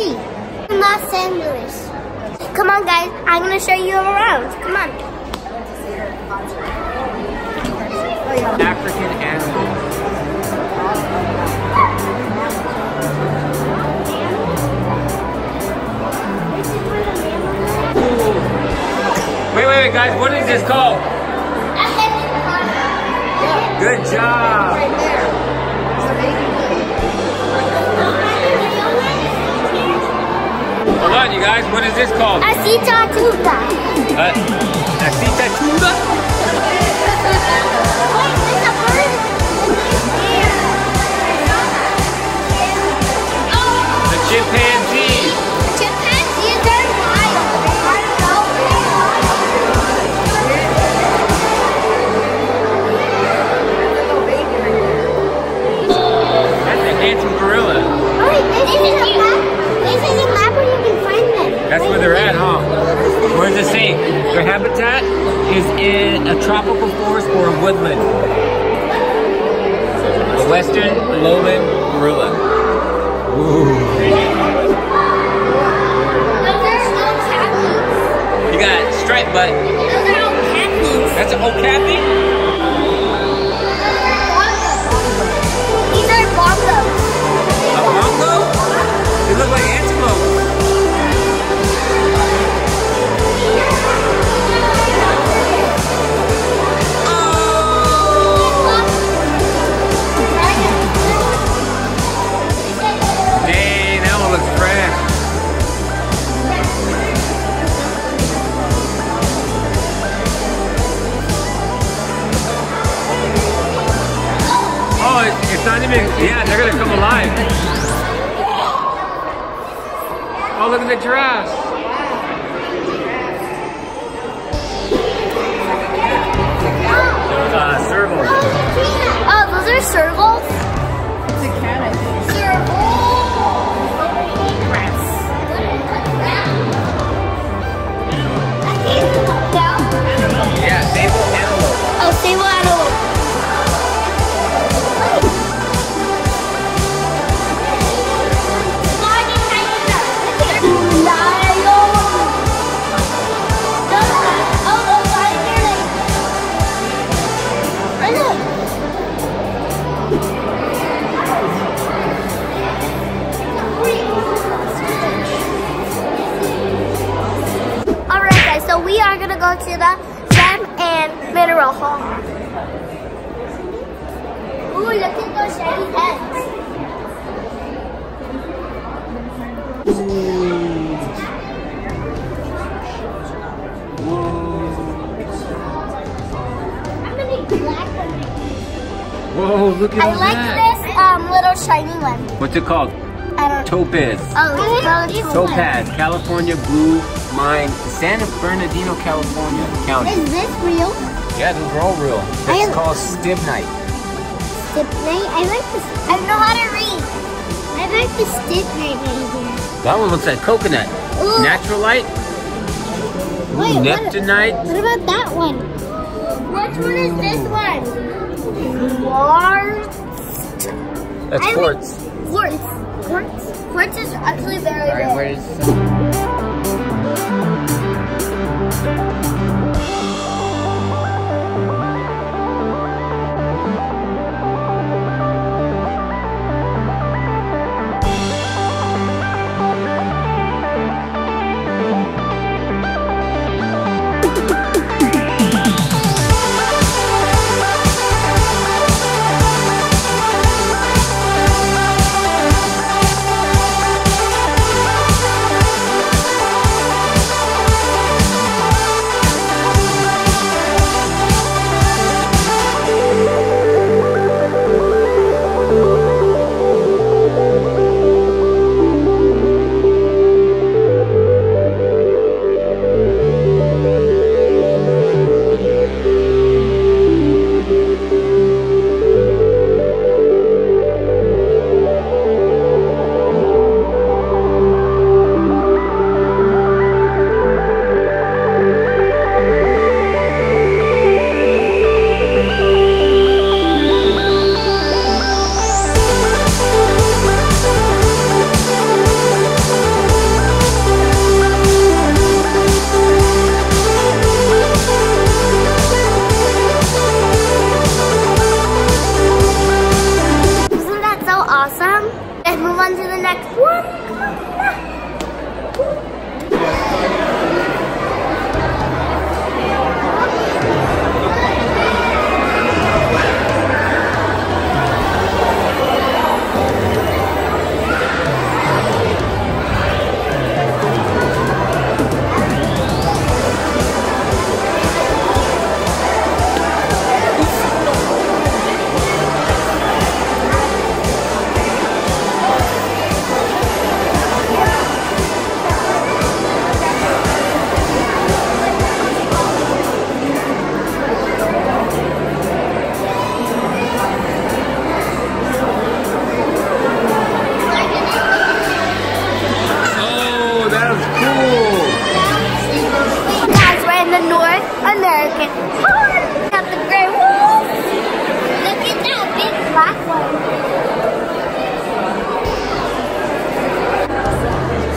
city, Los Angeles. Come on, guys. I'm going to show you around. Come on. African animals. Wait, wait, wait, guys, what is this called? Good job. Hold on, you guys, what is this called? Asita Tuta. Uh, Asita Tunda? The chimpanzee. Does it say? Their habitat is in a tropical forest or a woodland. The western lowland gorilla. Ooh. Those are all cappies. You got striped butt. Those are all cappies. That's an old okapi? Even, yeah, they're gonna come alive. Oh, look at the giraffes. Uh, servals. Oh, those are servals? Go to the gem and mineral hall. Ooh, look at those shiny heads. I'm gonna be black one. Whoa, look at I like that. this um little shiny one. What's it called? I don't Topaz. Oh, it's called Topaz, California Blue Mine, San Bernardino, California County. Is this real? Yeah, those are all real. I- That's called stibnite. Stipnite? I like this. I don't know how to read. I like the stipnite right here. That one looks like coconut. Ooh. Natural light, Wait, neptunite. What about that one? Which one is this one? Quartz. That's quartz. Quartz. Quartz. Quartz is actually very Alright, good. Thank you. Park. Got the gray wolf. Look at that big black one.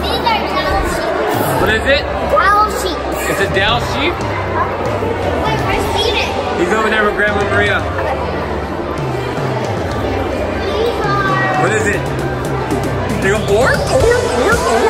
These are Dall sheep. What is it? Dall sheep. It's a Dall sheep. Wait, where's Steven? He's over there with Grandma Maria. What is it? They go orc, orc, orc, orc.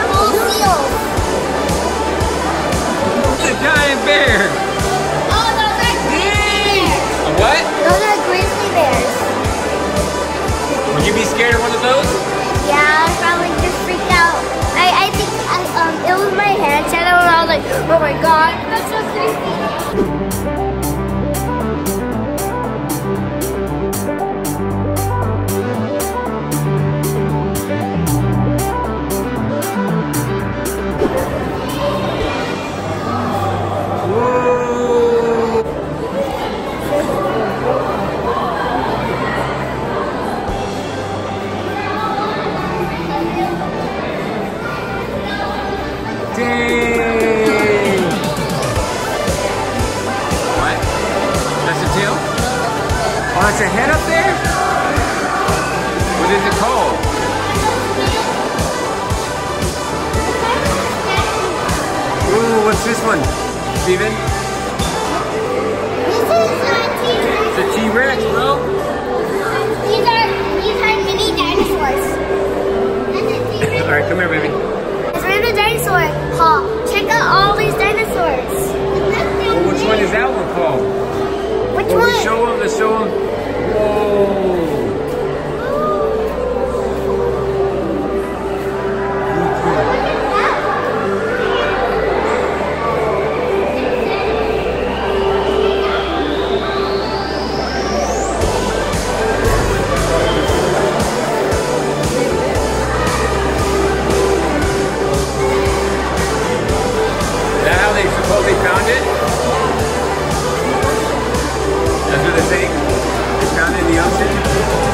Is it called? Ooh, what's this one? Steven? This is a T-Rex. It's a T-Rex, bro. These are, these are mini dinosaurs. A. All right, come here, baby. It's the dinosaur hall. Check out all these dinosaurs. Well, which one is that one called? Which Well, one? show them, let's show them. Whoa. The ocean?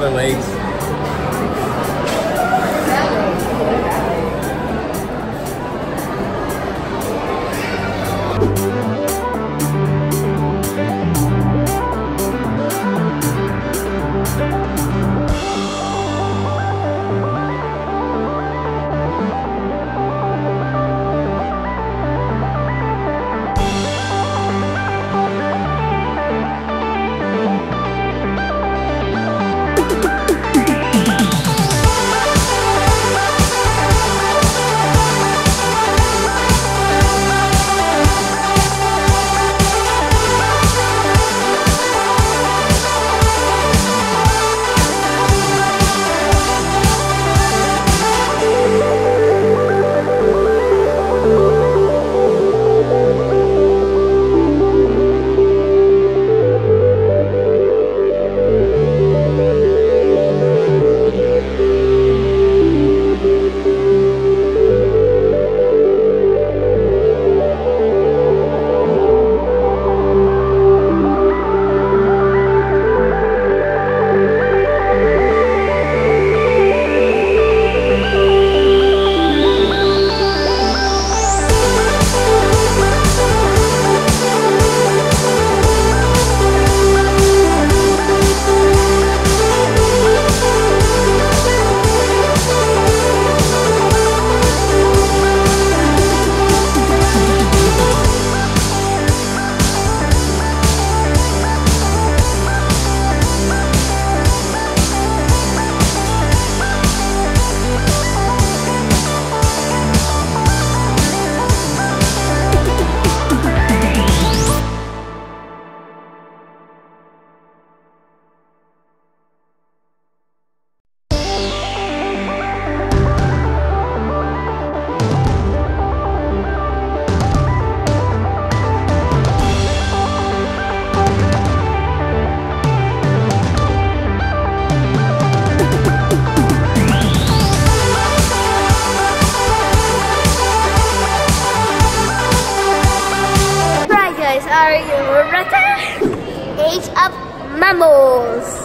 Those? They're Vamos!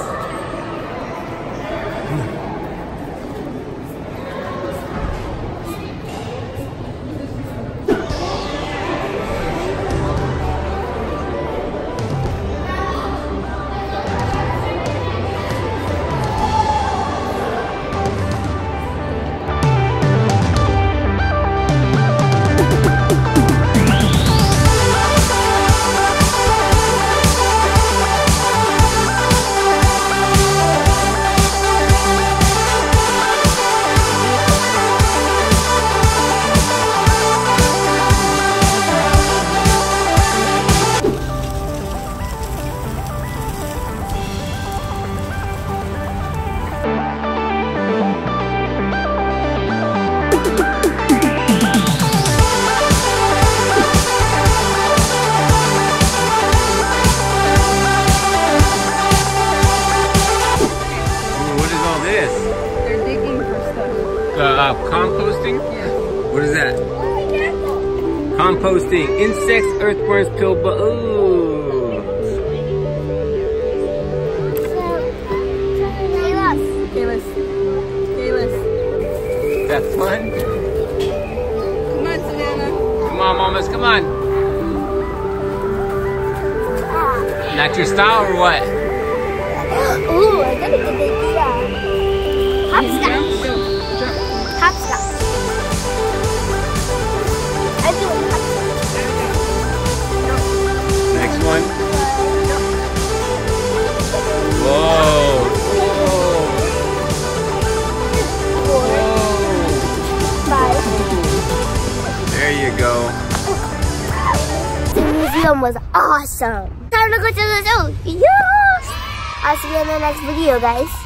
Uh, composting? Yeah. What is that? Composting. Insects, earthworms, pill, but ooh. Kalis. Kalis. That's fun. Come on, Savannah. Come on, mamas, come on. Not your style or what? Ooh, I got a good awesome. Time to go to the zoo. Yes! I'll see you in the next video, guys.